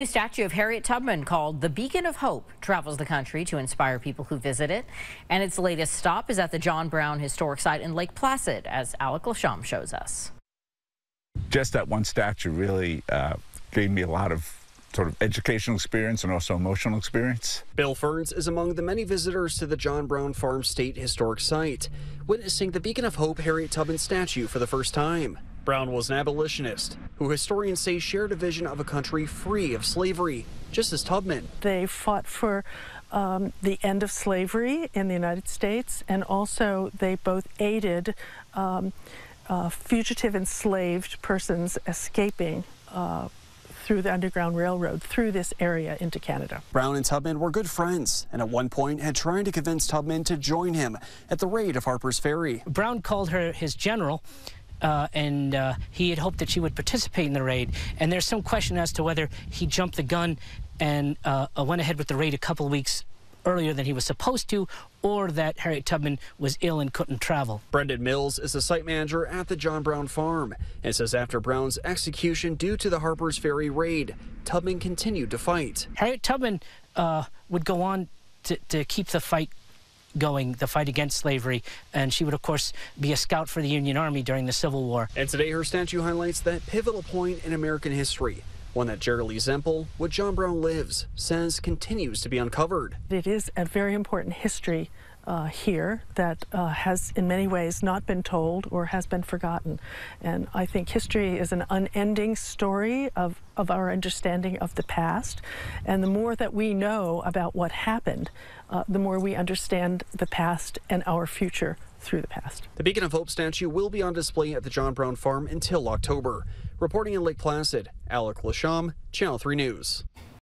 The statue of Harriet Tubman, called the Beacon of Hope, travels the country to inspire people who visit it. And its latest stop is at the John Brown Historic Site in Lake Placid, as Alec Lasham shows us. Just that one statue really uh, gave me a lot of sort of educational experience and also emotional experience. Bill Ferns is among the many visitors to the John Brown Farm State Historic Site, witnessing the Beacon of Hope Harriet Tubman statue for the first time. Brown was an abolitionist who historians say shared a vision of a country free of slavery, just as Tubman. They fought for um, the end of slavery in the United States, and also they both aided um, uh, fugitive enslaved persons escaping. Uh, through the Underground Railroad through this area into Canada. Brown and Tubman were good friends and at one point had tried to convince Tubman to join him at the raid of Harper's Ferry. Brown called her his general uh, and uh, he had hoped that she would participate in the raid. And there's some question as to whether he jumped the gun and uh, went ahead with the raid a couple weeks earlier than he was supposed to, or that Harriet Tubman was ill and couldn't travel. Brendan Mills is the site manager at the John Brown farm and says after Brown's execution due to the Harper's Ferry raid, Tubman continued to fight. Harriet Tubman uh, would go on to, to keep the fight going, the fight against slavery, and she would, of course, be a scout for the Union Army during the Civil War. And today her statue highlights that pivotal point in American history, one that Jerry Lee Zempel, what John Brown lives, says continues to be uncovered. It is a very important history uh, here that uh, has in many ways not been told or has been forgotten. And I think history is an unending story of, of our understanding of the past. And the more that we know about what happened, uh, the more we understand the past and our future through the past. The Beacon of Hope statue will be on display at the John Brown Farm until October. Reporting in Lake Placid, Alec Lasham, Channel 3 News.